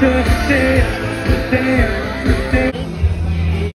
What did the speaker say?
to the dance, to the dance.